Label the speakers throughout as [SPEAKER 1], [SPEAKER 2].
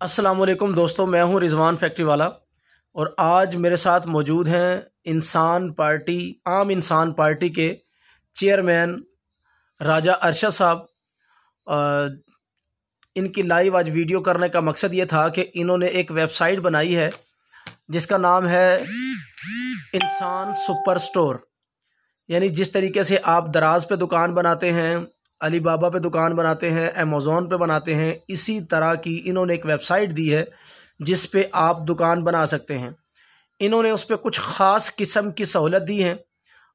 [SPEAKER 1] वालेकुम दोस्तों, मैं हूँ रिजवान फैक्ट्री वाला और आज मेरे साथ मौजूद हैं इंसान पार्टी, आम इंसान पार्टी के चेयरमैन राजा अरशद साहब। इनकी लाइव आज वीडियो करने का मकसद ये था कि इन्होंने एक वेबसाइट बनाई है, जिसका नाम है इंसान सुपर स्टोर यानी जिस तरीके से आप दराज पे दुकान बनाते हैं अली बाबा पे दुकान बनाते हैं अमेज़ोन पे बनाते हैं, इसी तरह की इन्होंने एक वेबसाइट दी है जिस पे आप दुकान बना सकते हैं। इन्होंने उस पर कुछ ख़ास किस्म की सहूलत दी है।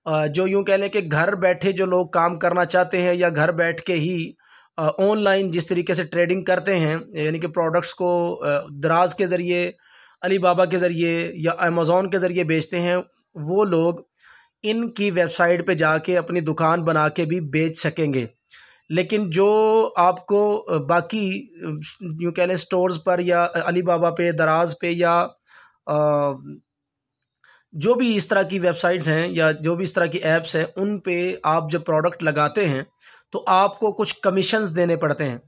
[SPEAKER 1] जो यूँ कह लें कि घर बैठे जो लोग काम करना चाहते हैं या घर बैठ के ही ऑनलाइन जिस तरीके से ट्रेडिंग करते हैं, यानी कि प्रोडक्ट्स को दराज के ज़रिए अली बाबा के ज़रिए या अमेज़ोन के ज़रिए बेचते हैं, वो लोग इनकी वेबसाइट पे जाके अपनी दुकान बना के भी बेच सकेंगे। लेकिन जो आपको बाकी यूँ कह लें स्टोर्स पर या अली बाबा पे, दराज पे या जो भी इस तरह की वेबसाइट्स हैं या जो भी इस तरह की ऐप्स हैं, उन पे आप जब प्रोडक्ट लगाते हैं तो आपको कुछ कमीशंस देने पड़ते हैं।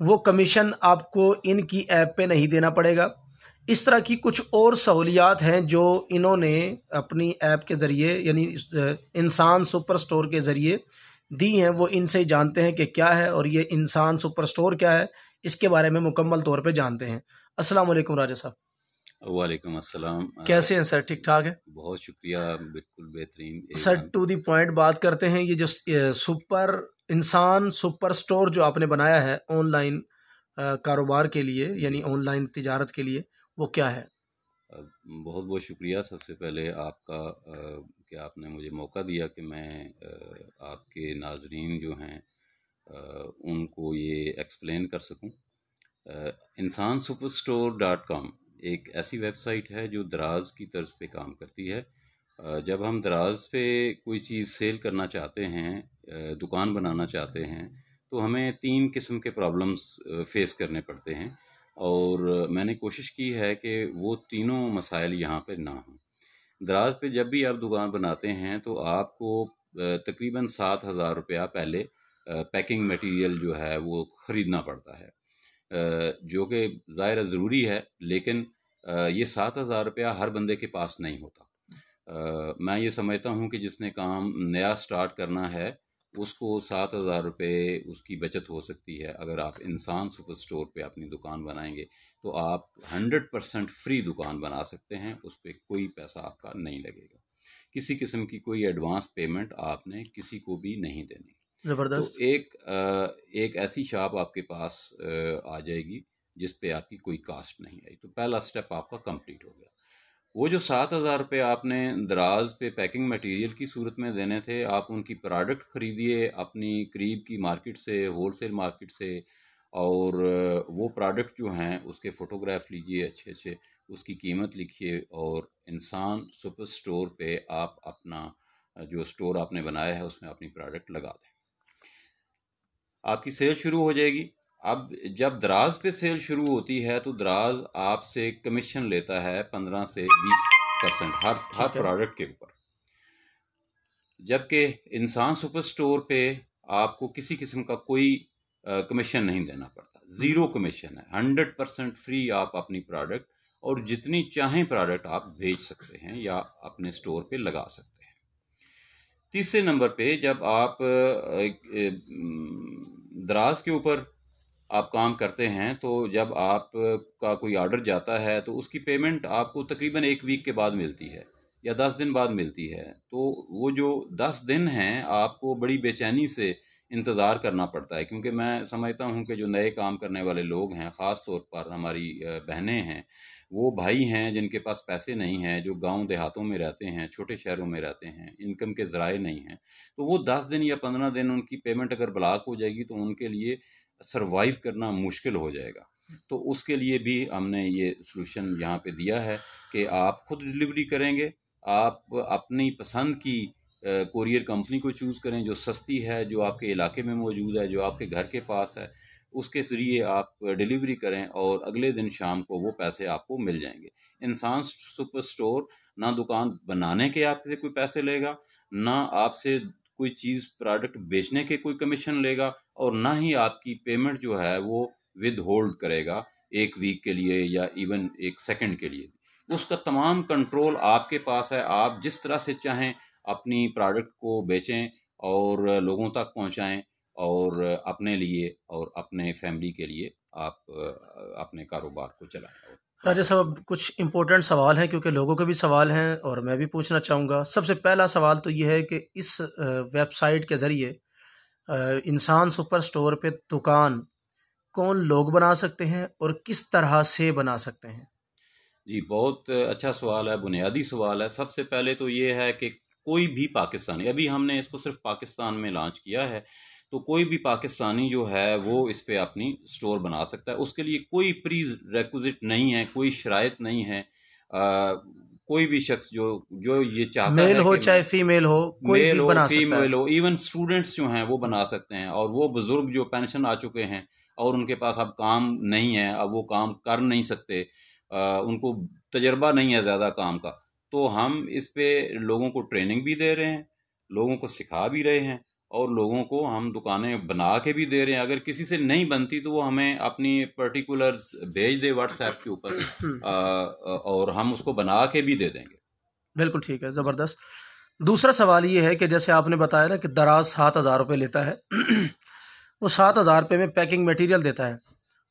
[SPEAKER 1] वो कमीशन आपको इनकी ऐप पे नहीं देना पड़ेगा। इस तरह की कुछ और सहूलियात हैं जो इन्होंने अपनी ऐप के ज़रिए, यानी इंसान सुपर स्टोर के ज़रिए दी हैं वो इनसे ही जानते हैं कि क्या है और ये इंसान सुपर स्टोर क्या है इसके बारे में मुकम्मल तौर पे जानते हैं। अस्सलाम वालेकुम राजा साहब।
[SPEAKER 2] वालेकुम अस्सलाम।
[SPEAKER 1] कैसे हैं सर? ठीक ठाक है?
[SPEAKER 2] बहुत शुक्रिया बिल्कुल बेहतरीन
[SPEAKER 1] सर टू दी पॉइंट बात करते हैं ये जो सुपर इंसान सुपर स्टोर जो आपने बनाया है ऑनलाइन कारोबार के लिए यानी ऑनलाइन तिजारत के लिए वो क्या है?
[SPEAKER 2] बहुत बहुत शुक्रिया सबसे पहले आपका कि आपने मुझे मौका दिया कि मैं आपके नाजरीन जो हैं उनको ये एक्सप्लेन कर सकूँ। इंसान सुपर स्टोर डॉट कॉम एक ऐसी वेबसाइट है जो दराज की तर्ज पे काम करती है। जब हम दराज पे कोई चीज़ सेल करना चाहते हैं दुकान बनाना चाहते हैं तो हमें तीन किस्म के प्रॉब्लम्स फेस करने पड़ते हैं। और मैंने कोशिश की है कि वो तीनों मसाइल यहाँ पे ना हों। दराज पे जब भी आप दुकान बनाते हैं तो आपको तकरीबन सात हज़ार रुपया पहले पैकिंग मटेरियल जो है, वो ख़रीदना पड़ता है। जो कि ज़ाहिर ज़रूरी है, लेकिन ये सात हज़ार रुपया हर बंदे के पास नहीं होता। मैं ये समझता हूँ कि जिसने काम नया स्टार्ट करना है उसको सात हज़ार रुपये उसकी बचत हो सकती है। अगर आप इंसान सुपर स्टोर पे अपनी दुकान बनाएँगे तो आप हंड्रेड परसेंट फ्री दुकान बना सकते हैं उस पर कोई पैसा आपका नहीं लगेगा। किसी किस्म की कोई एडवांस पेमेंट आपने किसी को भी नहीं देनी।
[SPEAKER 1] ज़बरदस्त।
[SPEAKER 2] तो एक एक ऐसी शॉप आपके पास आ जाएगी जिस पे आपकी कोई कास्ट नहीं आई। तो पहला स्टेप आपका कंप्लीट हो गया। वो जो सात हज़ार रुपये आपने दराज पे पैकिंग मटेरियल की सूरत में देने थे, आप उनकी प्रोडक्ट ख़रीदिए अपनी करीब की मार्केट से होल सेल मार्केट से, और वो प्रोडक्ट जो हैं, उसके फ़ोटोग्राफ लीजिए अच्छे अच्छे, उसकी कीमत लिखिए, और इंसान सुपर स्टोर पे आप अपना जो स्टोर आपने बनाया है, उसमें अपनी प्रोडक्ट लगा दें। आपकी सेल शुरू हो जाएगी। अब जब दराज पे सेल शुरू होती है तो दराज आपसे कमीशन लेता है पंद्रह से बीस परसेंट हर हर प्रोडक्ट के ऊपर। जबकि इंसान सुपर स्टोर पे आपको किसी किस्म का कोई कमीशन नहीं देना पड़ता। ज़ीरो कमीशन है। हंड्रेड परसेंट फ्री आप अपनी प्रोडक्ट और जितनी चाहें प्रोडक्ट आप भेज सकते हैं या अपने स्टोर पे लगा सकते हैं। तीसरे नंबर पे जब आप दराज के ऊपर आप काम करते हैं तो जब आप का कोई ऑर्डर जाता है तो उसकी पेमेंट आपको तकरीबन एक वीक के बाद मिलती है, या दस दिन बाद मिलती है। तो वो जो दस दिन हैं, आपको बड़ी बेचैनी से इंतज़ार करना पड़ता है, क्योंकि मैं समझता हूँ कि जो नए काम करने वाले लोग हैं, ख़ास तौर पर हमारी बहनें हैं, वो भाई हैं जिनके पास पैसे नहीं हैं, जो गाँव देहातों में रहते हैं, छोटे शहरों में रहते हैं इनकम के ज़राए नहीं हैं तो वो दस दिन या पंद्रह दिन उनकी पेमेंट अगर ब्लॉक हो जाएगी तो उनके लिए सरवाइव करना मुश्किल हो जाएगा। तो उसके लिए भी हमने ये सलूशन यहाँ पे दिया है कि आप खुद डिलीवरी करेंगे, आप अपनी पसंद की कोरियर कंपनी को चूज़ करें जो सस्ती है, जो आपके इलाके में मौजूद है, जो आपके घर के पास है, उसके ज़रिए आप डिलीवरी करें और अगले दिन शाम को वो पैसे आपको मिल जाएँगे। इंसान सुपर स्टोर ना दुकान बनाने के आपसे कोई पैसे लेगा, ना आपसे कोई चीज़ प्रोडक्ट बेचने के कोई कमीशन लेगा और ना ही आपकी पेमेंट जो है वो विद होल्ड करेगा एक वीक के लिए या इवन एक सेकंड के लिए। उसका तमाम कंट्रोल आपके पास है। आप जिस तरह से चाहें अपनी प्रोडक्ट को बेचें और लोगों तक पहुंचाएँ और अपने लिए और अपने फैमिली के लिए आप, अपने कारोबार को चलाएँ।
[SPEAKER 1] राजा साहब कुछ इम्पोर्टेंट सवाल हैं, क्योंकि लोगों के भी सवाल हैं और मैं भी पूछना चाहूँगा। सबसे पहला सवाल तो ये है कि इस वेबसाइट के ज़रिए इंसान सुपर स्टोर पे दुकान कौन लोग बना सकते हैं और किस तरह से बना सकते हैं?
[SPEAKER 2] जी, बहुत अच्छा सवाल है, बुनियादी सवाल है। सबसे पहले तो ये है कि कोई भी पाकिस्तानी, अभी हमने इसको सिर्फ़ पाकिस्तान में लॉन्च किया है तो कोई भी पाकिस्तानी जो है वो इस पर अपनी स्टोर बना सकता है। उसके लिए कोई प्री रेकुजिट नहीं है कोई शरात नहीं है। आ, कोई भी शख्स जो जो ये चाहता
[SPEAKER 1] मेल है हो चाहे फीमेल हो कोई मेल भी बना फीमेल
[SPEAKER 2] हो। इवन स्टूडेंट्स जो हैं वो बना सकते हैं। और वो बुज़ुर्ग जो पेंशन आ चुके हैं और उनके पास अब काम नहीं है अब वो काम कर नहीं सकते आ, उनको तजर्बा नहीं है ज़्यादा काम का तो हम इस पे लोगों को ट्रेनिंग भी दे रहे हैं लोगों को सिखा भी रहे हैं। और लोगों को हम दुकानें बना के भी दे रहे हैं। अगर किसी से नहीं बनती तो वो हमें अपनी पर्टिकुलर भेज दे व्हाट्सएप के ऊपर हम्म। और हम उसको बना के भी दे देंगे।
[SPEAKER 1] बिल्कुल ठीक है ज़बरदस्त। दूसरा सवाल ये है कि जैसे आपने बताया ना कि दराज सात हज़ार रुपये लेता है वो सात हज़ार रुपये में पैकिंग मटेरियल देता है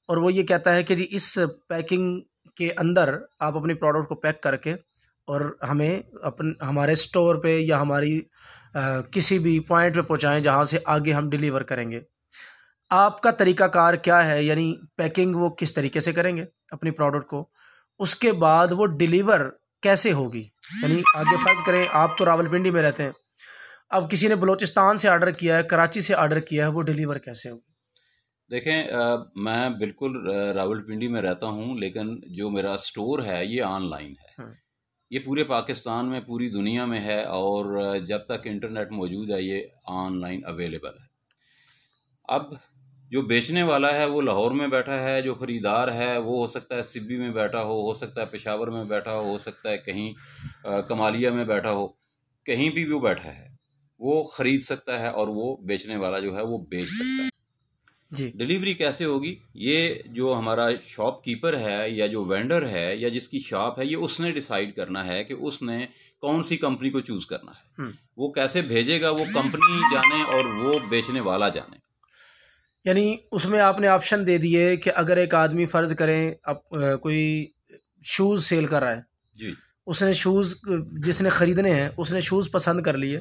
[SPEAKER 1] और वो ये कहता है कि जी इस पैकिंग के अंदर आप अपनी प्रोडक्ट को पैक करके और हमें अपन हमारे स्टोर पे या हमारी किसी भी पॉइंट पे पहुंचाएँ जहाँ से आगे हम डिलीवर करेंगे। आपका तरीकाकार क्या है? यानी पैकिंग वो किस तरीके से करेंगे अपनी प्रोडक्ट को? उसके बाद वो डिलीवर कैसे होगी? यानी आगे फ़र्ज़ करें आप तो रावलपिंडी में रहते हैं। अब किसी ने बलोचिस्तान से ऑर्डर किया है कराची से ऑर्डर किया है वो डिलीवर कैसे होगी?
[SPEAKER 2] देखें आ, मैं बिल्कुल रावलपिंडी में रहता हूँ लेकिन जो मेरा स्टोर है ये ऑनलाइन है हाँ। ये पूरे पाकिस्तान में, पूरी दुनिया में है और जब तक इंटरनेट मौजूद है, ये ऑनलाइन अवेलेबल है। अब जो बेचने वाला है, वो लाहौर में बैठा है, जो ख़रीदार है, वो हो सकता है सिब्बी में बैठा हो हो सकता है पेशावर में बैठा हो हो सकता है कहीं कमालिया में बैठा हो, कहीं भी वो बैठा है, वो ख़रीद सकता है और वो बेचने वाला जो है, वो बेच सकता है। जी। डिलीवरी कैसे होगी? ये जो हमारा शॉपकीपर है या जो वेंडर है या जिसकी शॉप है ये उसने डिसाइड करना है कि उसने कौन सी कंपनी को चूज़ करना है। हम्म। वो कैसे भेजेगा वो कंपनी जाने और वो बेचने वाला जाने।
[SPEAKER 1] यानी उसमें आपने ऑप्शन दे दिए कि अगर एक आदमी फ़र्ज़ करें अब कोई शूज़ सेल कर रहा है। जी। उसने शूज़ जिसने ख़रीदने हैं उसने शूज़ पसंद कर लिए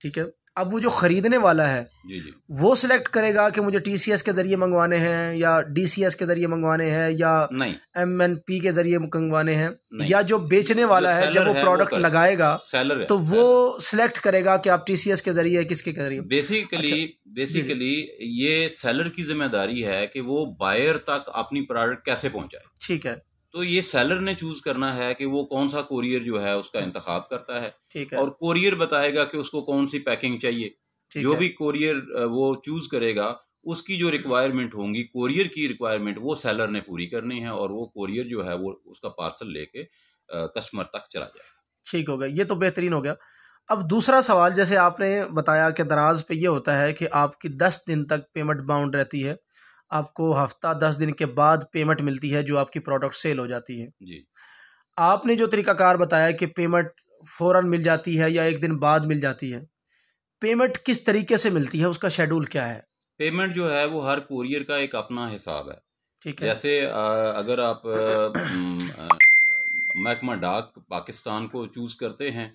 [SPEAKER 1] ठीक है? अब वो जो ख़रीदने वाला है जी जी। वो सिलेक्ट करेगा कि मुझे टीसीएस के ज़रिए मंगवाने हैं या डीसीएस के ज़रिए मंगवाने हैं या नहीं। एम एन पी के ज़रिए मंगवाने हैं या जो बेचने वाला जो है जब वो प्रोडक्ट लगाएगा सेलर तो वो सिलेक्ट करेगा कि आप टीसीएस के ज़रिए किसके ज़रिए।
[SPEAKER 2] बेसिकली बेसिकली ये सेलर की ज़िम्मेदारी है कि वो बायर तक अपनी प्रोडक्ट कैसे पहुँचाए।
[SPEAKER 1] ठीक है।
[SPEAKER 2] तो ये सेलर ने चूज़ करना है कि वो कौन सा कोरियर जो है उसका इंतखाब करता है। ठीक है। और कोरियर बताएगा कि उसको कौन सी पैकिंग चाहिए। जो भी कोरियर वो चूज़ करेगा उसकी जो रिक्वायरमेंट होंगी कोरियर की रिक्वायरमेंट वो सेलर ने पूरी करनी है और वो कोरियर जो है वो उसका पार्सल लेके कस्टमर तक चला जाएगा
[SPEAKER 1] ठीक हो गया। ये तो बेहतरीन हो गया। अब दूसरा सवाल जैसे आपने बताया कि दराज पे ये होता है कि आपकी दस दिन तक पेमेंट बाउंड रहती है। आपको हफ़्ता दस दिन के बाद पेमेंट मिलती है जो आपकी प्रोडक्ट सेल हो जाती है। जी। आपने जो तरीकाकार बताया कि पेमेंट फ़ौरन मिल जाती है या एक दिन बाद मिल जाती है पेमेंट किस तरीके से मिलती है उसका शेड्यूल क्या है?
[SPEAKER 2] पेमेंट जो है वो हर कुरियर का एक अपना हिसाब है। ठीक है। जैसे अगर आप महकमा डाक पाकिस्तान को चूज़ करते हैं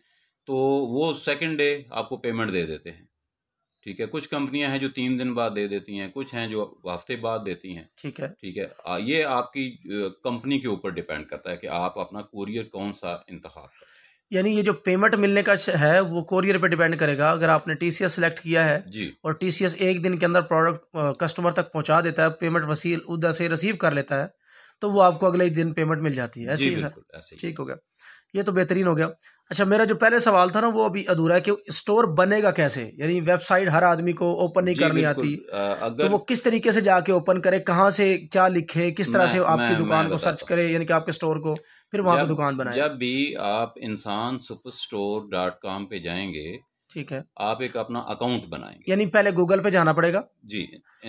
[SPEAKER 2] तो वो सेकंड डे आपको पेमेंट दे देते हैं। ठीक है? कुछ कंपनियाँ हैं जो तीन दिन बाद दे देती हैं कुछ हैं जो हफ़्ते बाद देती हैं।
[SPEAKER 1] ठीक है।
[SPEAKER 2] ठीक है? ये आपकी कंपनी के ऊपर डिपेंड करता है कि आप अपना कोरियर कौन सा इंतखब
[SPEAKER 1] यानी ये जो पेमेंट मिलने का है वो कोरियर पे डिपेंड करेगा। अगर आपने टी सी सेलेक्ट किया है जी। और टी सी एक दिन के अंदर प्रोडक्ट कस्टमर तक पहुँचा देता है पेमेंट वसील उधर से रिसीव कर लेता है तो वो आपको अगले दिन पेमेंट मिल जाती है। ऐसे ही सर? ठीक हो गया। ये तो बेहतरीन हो गया। अच्छा मेरा जो पहले सवाल था ना वो अभी अधूरा है कि स्टोर बनेगा कैसे? यानी वेबसाइट हर आदमी को ओपन नहीं करनी आती। अगर तो वो किस तरीके से जाके ओपन करे कहाँ से क्या लिखे किस तरह से आपकी दुकान को सर्च करे यानी कि आपके स्टोर को फिर वहाँ पर दुकान बनाए।
[SPEAKER 2] जब भी आप इंसान सुपर स्टोर डॉट कॉम पे जाएँगे
[SPEAKER 1] ठीक है।
[SPEAKER 2] आप एक अपना अकाउंट बनाएँगे।
[SPEAKER 1] यानी पहले गूगल पे जाना पड़ेगा।
[SPEAKER 2] जी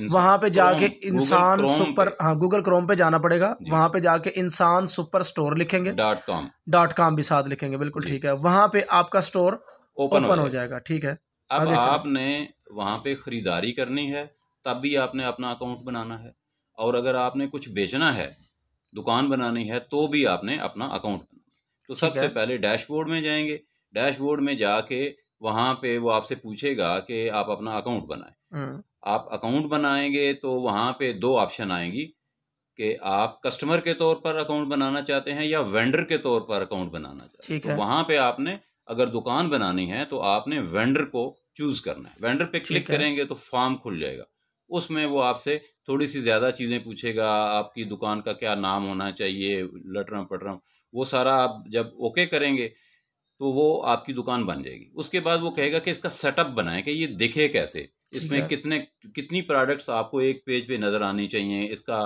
[SPEAKER 1] वहाँ पे जाके इंसान सुपर हाँ गूगल क्रोम पे जाना पड़ेगा। वहाँ पे जाके इंसान सुपर स्टोर लिखेंगे।
[SPEAKER 2] Dot com.
[SPEAKER 1] डॉट कॉम भी साथ लिखेंगे बिल्कुल ठीक है। वहाँ पे आपका स्टोर
[SPEAKER 2] ओपन हो
[SPEAKER 1] जाएगा। ठीक है।
[SPEAKER 2] अब आपने वहाँ पे खरीदारी करनी है तब भी आपने अपना अकाउंट बनाना है। और अगर आपने कुछ बेचना है दुकान बनानी है तो भी आपने अपना अकाउंट बनाना तो सबसे पहले डैशबोर्ड में जाएँगे। डैशबोर्ड में जाके वहाँ पे वो आपसे पूछेगा कि आप अपना अकाउंट बनाएँ।
[SPEAKER 1] हम्म,
[SPEAKER 2] आप अकाउंट बनाएँगे तो वहाँ पे दो ऑप्शन आएँगी कि आप कस्टमर के तौर पर अकाउंट बनाना चाहते हैं या वेंडर के तौर पर अकाउंट बनाना चाहते हैं। तो
[SPEAKER 1] है।
[SPEAKER 2] वहाँ पे आपने अगर दुकान बनानी है तो आपने वेंडर को चूज़ करना है। वेंडर पे क्लिक करेंगे तो फॉर्म खुल जाएगा। उसमें वो आपसे थोड़ी सी ज़्यादा चीज़ें पूछेगा आपकी दुकान का क्या नाम होना चाहिए लटरम पटरम वो सारा आप जब ओके करेंगे तो वो आपकी दुकान बन जाएगी। उसके बाद वो कहेगा कि इसका सेटअप बनाए कि ये दिखे कैसे? इसमें कितने कितनी प्रोडक्ट्स आपको एक पेज पे नज़र आनी चाहिए? इसका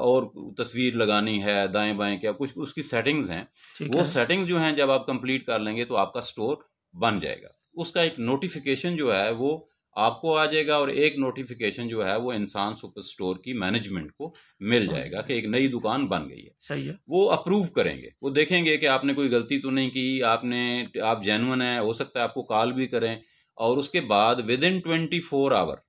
[SPEAKER 2] और तस्वीर लगानी है दाएँ बाएँ क्या? कुछ उसकी सेटिंग्स हैं। वो
[SPEAKER 1] है।
[SPEAKER 2] सेटिंग्स जो हैं जब आप कंप्लीट कर लेंगे तो आपका स्टोर बन जाएगा। उसका एक नोटिफिकेशन जो है वो आपको आ जाएगा और एक नोटिफिकेशन जो है वो इंसान सुपर स्टोर की मैनेजमेंट को मिल जाएगा कि एक नई दुकान बन गई है।
[SPEAKER 1] सही है।
[SPEAKER 2] वो अप्रूव करेंगे। वो देखेंगे कि आपने कोई गलती तो नहीं की आपने आप जेनुअन है हो सकता है आपको कॉल भी करें और उसके बाद within twenty four hour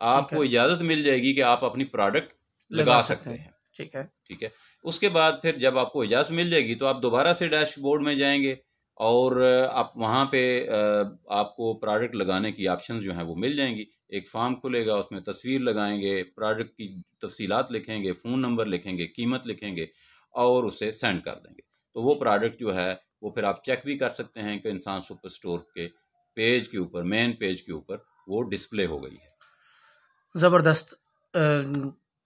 [SPEAKER 2] आपको इजाज़त मिल जाएगी कि आप अपनी प्रोडक्ट लगा सकते हैं।
[SPEAKER 1] ठीक है।
[SPEAKER 2] ठीक है? उसके बाद फिर जब आपको इजाज़त मिल जाएगी तो आप दोबारा से डैशबोर्ड में जाएँगे। और आप वहाँ पे आपको प्रोडक्ट लगाने की ऑप्शंस जो हैं वो मिल जाएँगी। एक फॉर्म खुलेगा उसमें तस्वीर लगाएँगे प्रोडक्ट की तफसीलात लिखेंगे फ़ोन नंबर लिखेंगे कीमत लिखेंगे और उसे सेंड कर देंगे। तो वो प्रोडक्ट जो है वो फिर आप चेक भी कर सकते हैं कि इंसान सुपर स्टोर के पेज के ऊपर मेन पेज के ऊपर वो डिस्प्ले हो गई है।
[SPEAKER 1] ज़बरदस्त।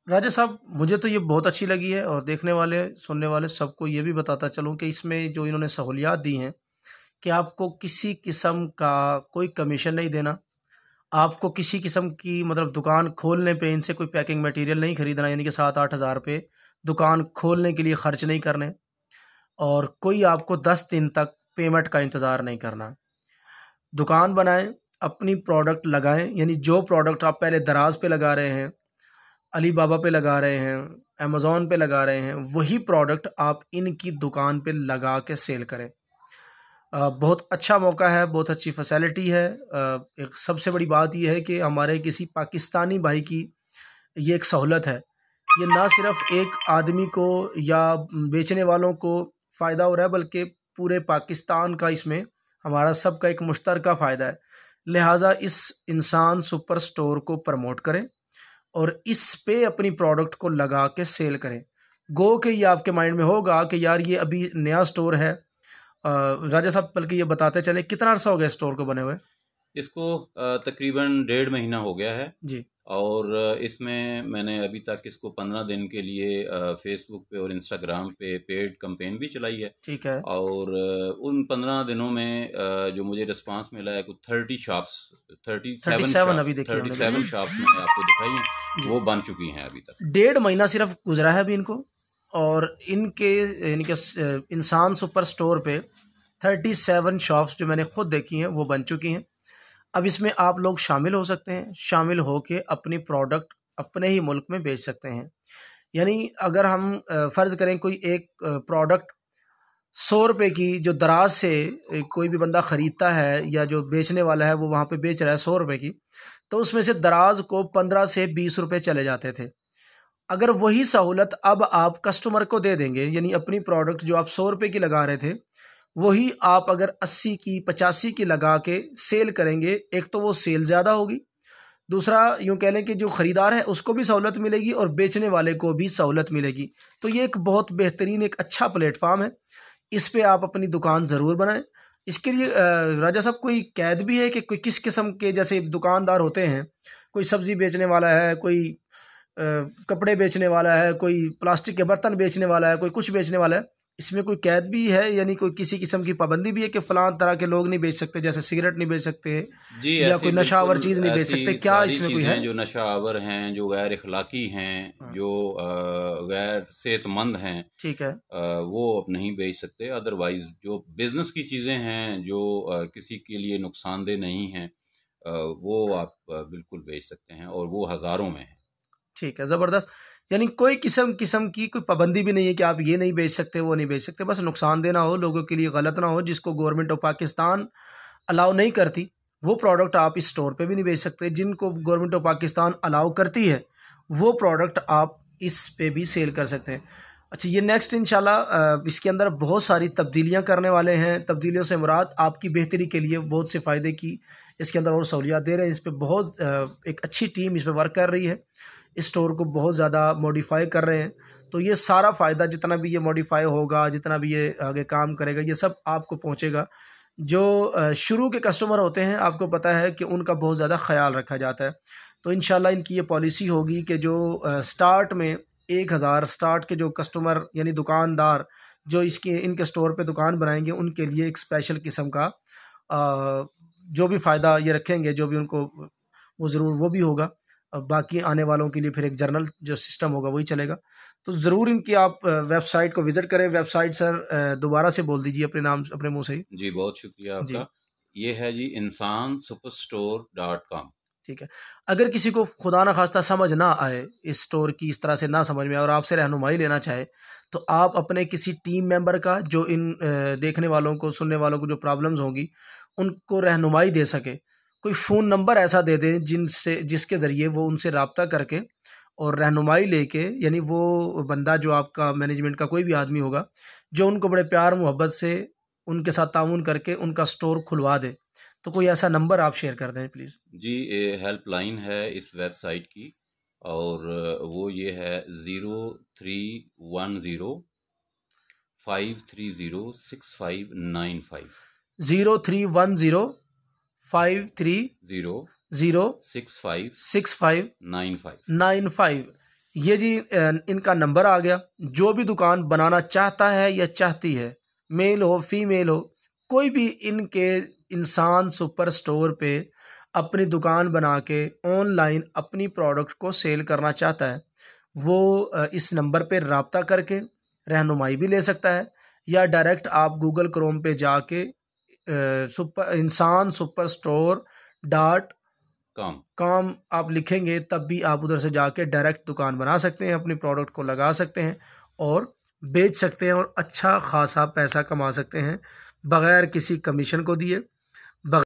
[SPEAKER 1] राजा साहब मुझे तो ये बहुत अच्छी लगी है और देखने वाले सुनने वाले सबको ये भी बताता चलूँ कि इसमें जो इन्होंने सहूलियात दी हैं कि आपको किसी किस्म का कोई कमीशन नहीं देना। आपको किसी किस्म की मतलब दुकान खोलने पे इनसे कोई पैकिंग मटेरियल नहीं खरीदना, यानी कि सात आठ हज़ार पे दुकान खोलने के लिए ख़र्च नहीं करने। और कोई आपको दस दिन तक पेमेंट का इंतज़ार नहीं करना। दुकान बनाएँ, अपनी प्रोडक्ट लगाएँ, यानी जो प्रोडक्ट आप पहले दराज पे लगा रहे हैं अली बाबा पे लगा रहे हैं अमेज़ोन पे लगा रहे हैं, वही प्रोडक्ट आप इनकी दुकान पे लगा के सेल करें। बहुत अच्छा मौका है, बहुत अच्छी फैसिलिटी है। एक सबसे बड़ी बात यह है कि हमारे किसी पाकिस्तानी भाई की ये एक सहूलत है। ये ना सिर्फ़ एक आदमी को या बेचने वालों को फ़ायदा हो रहा है, बल्कि पूरे पाकिस्तान का इसमें, हमारा सबका एक मुश्तरका फ़ायदा है। लिहाजा इस इंसान सुपर स्टोर को प्रमोट करें और इस पे अपनी प्रोडक्ट को लगा के सेल करें। गो के ये आपके माइंड में होगा कि यार ये अभी नया स्टोर है राजा साहब बल्कि ये बताते चले कितना अर्सा हो गया स्टोर को बने हुए?
[SPEAKER 2] इसको तकरीबन डेढ़ महीना हो गया है।
[SPEAKER 1] जी।
[SPEAKER 2] और इसमें मैंने अभी तक इसको पंद्रह दिन के लिए फेसबुक पे और इंस्टाग्राम पे पेड कंपेन भी चलाई है।
[SPEAKER 1] ठीक है।
[SPEAKER 2] और उन पंद्रह दिनों में जो मुझे रिस्पांस मिला है कुछ थर्टी शॉप्स थर्टी
[SPEAKER 1] 37 अभी
[SPEAKER 2] थर्टी सेवन शॉप्स मैंने आपको दिखाई हैं वो बन चुकी हैं अभी तक।
[SPEAKER 1] डेढ़ महीना सिर्फ़ गुजरा है अभी इनको? और इनके यानी कि इंसान सुपर स्टोर पे थर्टी सेवन शॉप्स जो मैंने खुद देखी हैं, वो बन चुकी हैं। अब इसमें आप लोग शामिल हो सकते हैं, शामिल हो के अपनी प्रोडक्ट अपने ही मुल्क में बेच सकते हैं। यानी अगर हम फ़र्ज़ करें कोई एक प्रोडक्ट सौ रुपये की जो दराज से कोई भी बंदा ख़रीदता है या जो बेचने वाला है, वो वहाँ पे बेच रहा है सौ रुपये की तो उसमें से दराज को पंद्रह से बीस रुपये चले जाते थे। अगर वही सहूलत अब आप कस्टमर को दे देंगे, यानी अपनी प्रोडक्ट जो आप सौ रुपये की लगा रहे थे, वही आप अगर अस्सी की, पचासी की लगा के सेल करेंगे, एक तो वो सेल ज़्यादा होगी। दूसरा, यूँ कह लें कि जो ख़रीदार है, उसको भी सहूलत मिलेगी और बेचने वाले को भी सहूलत मिलेगी। तो ये एक बहुत बेहतरीन, एक अच्छा प्लेटफार्म है। इस पर आप अपनी दुकान ज़रूर बनाएँ। इसके लिए राजा साहब, कोई कैद भी है कि कोई किस किस्म के, जैसे दुकानदार होते हैं, कोई सब्ज़ी बेचने वाला है, कोई कपड़े बेचने वाला है कोई प्लास्टिक के बर्तन बेचने वाला है कोई कुछ बेचने वाला है। इसमें कोई कैद भी है यानी कोई किसी किस्म की पाबंदी भी है कि फलां तरह के लोग नहीं बेच सकते जैसे सिगरेट नहीं बेच सकते
[SPEAKER 2] जी
[SPEAKER 1] या कोई नशावर चीज़ नहीं बेच सकते। क्या इसमें कोई है?
[SPEAKER 2] जो नशावर हैं जो गैर अखलाकी हैं हाँ। जो गैर सेहतमंद हैं
[SPEAKER 1] ठीक है।
[SPEAKER 2] वो अब नहीं बेच सकते। अदरवाइज़ जो बिज़नेस की चीज़ें हैं जो किसी के लिए नुकसानदेह नहीं हैं वो आप बिल्कुल बेच सकते हैं और वो हज़ारों में है।
[SPEAKER 1] ठीक है, ज़बरदस्त। यानी कोई किस्म किस्म की कोई पाबंदी भी नहीं है कि आप ये नहीं बेच सकते, वो नहीं बेच सकते। बस नुकसान देना हो, लोगों के लिए गलत ना हो, जिसको गवर्नमेंट ऑफ़ पाकिस्तान अलाउ नहीं करती, वो प्रोडक्ट आप इस स्टोर पे भी नहीं बेच सकते। जिनको गवर्नमेंट ऑफ़ पाकिस्तान अलाउ करती है, वो प्रोडक्ट आप इस पे भी सेल कर सकते हैं। अच्छा ये नेक्स्ट इंशाल्लाह इसके अंदर बहुत सारी तब्दीलियाँ करने वाले हैं। तब्दीलियों से मुराद आपकी बेहतरी के लिए बहुत से फ़ायदे की, इसके अंदर और सहूलियात दे रहे हैं। इस पर बहुत एक अच्छी टीम इस पर वर्क कर रही है। स्टोर को बहुत ज़्यादा मॉडिफाई कर रहे हैं। तो ये सारा फ़ायदा जितना भी ये मॉडिफाई होगा जितना भी ये आगे काम करेगा ये सब आपको पहुँचेगा। जो शुरू के कस्टमर होते हैं आपको पता है कि उनका बहुत ज़्यादा ख्याल रखा जाता है। तो इन इनकी ये पॉलिसी होगी कि जो स्टार्ट में एक हज़ार स्टार्ट के जो कस्टमर यानी दुकानदार जो इसके इनके स्टोर पे दुकान बनाएँगे उनके लिए एक स्पेशल किस्म का आ, जो भी फ़ायदा ये रखेंगे जो भी उनको वो ज़रूर वो भी होगा। बाकी आने वालों के लिए फिर एक जर्नल जो सिस्टम होगा वही चलेगा। तो ज़रूर इनकी आप वेबसाइट को विज़िट करें। वेबसाइट सर दोबारा से बोल दीजिए अपने नाम अपने मुँह से ही।
[SPEAKER 2] जी बहुत शुक्रिया आपका। ये है जी इंसान सुपर स्टोर डॉट कॉम।
[SPEAKER 1] ठीक है। अगर किसी को खुदा न खास्ता समझ ना आए इस स्टोर की इस तरह से ना समझ में आए और आपसे रहनुमाई लेना चाहे तो आप अपने किसी टीम मेंबर का जो इन देखने वालों को सुनने वालों को जो प्रॉब्लम्स होंगी उनको रहनुमाई दे सके। कोई फ़ोन नंबर ऐसा दे दें जिनसे जिसके ज़रिए वो उनसे रबता करके और रहनुमाई लेके यानी वो बंदा जो आपका मैनेजमेंट का कोई भी आदमी होगा जो उनको बड़े प्यार मोहब्बत से उनके साथ ताउन करके उनका स्टोर खुलवा दे। तो कोई ऐसा नंबर आप शेयर कर दें प्लीज़
[SPEAKER 2] जी हेल्पलाइन है इस वेबसाइट की और वो ये है zero three one zero five three zero six five nine five
[SPEAKER 1] zero three one zero five three
[SPEAKER 2] zero
[SPEAKER 1] zero
[SPEAKER 2] six five
[SPEAKER 1] six five
[SPEAKER 2] nine five
[SPEAKER 1] nine five ये जी इनका नंबर आ गया। जो भी दुकान बनाना चाहता है या चाहती है मेल हो फीमेल हो कोई भी इनके इंसान सुपर स्टोर पे अपनी दुकान बना के ऑनलाइन अपनी प्रोडक्ट को सेल करना चाहता है वो इस नंबर पे रबता करके रहनुमाई भी ले सकता है या डायरेक्ट आप गूगल क्रोम पे जाके सुपर इंसान सुपर स्टोर डॉट
[SPEAKER 2] काम।
[SPEAKER 1] काम आप लिखेंगे तब भी आप उधर से जाके डायरेक्ट दुकान बना सकते हैं अपने प्रोडक्ट को लगा सकते हैं और बेच सकते हैं और अच्छा खासा पैसा कमा सकते हैं बग़ैर किसी कमीशन को दिए।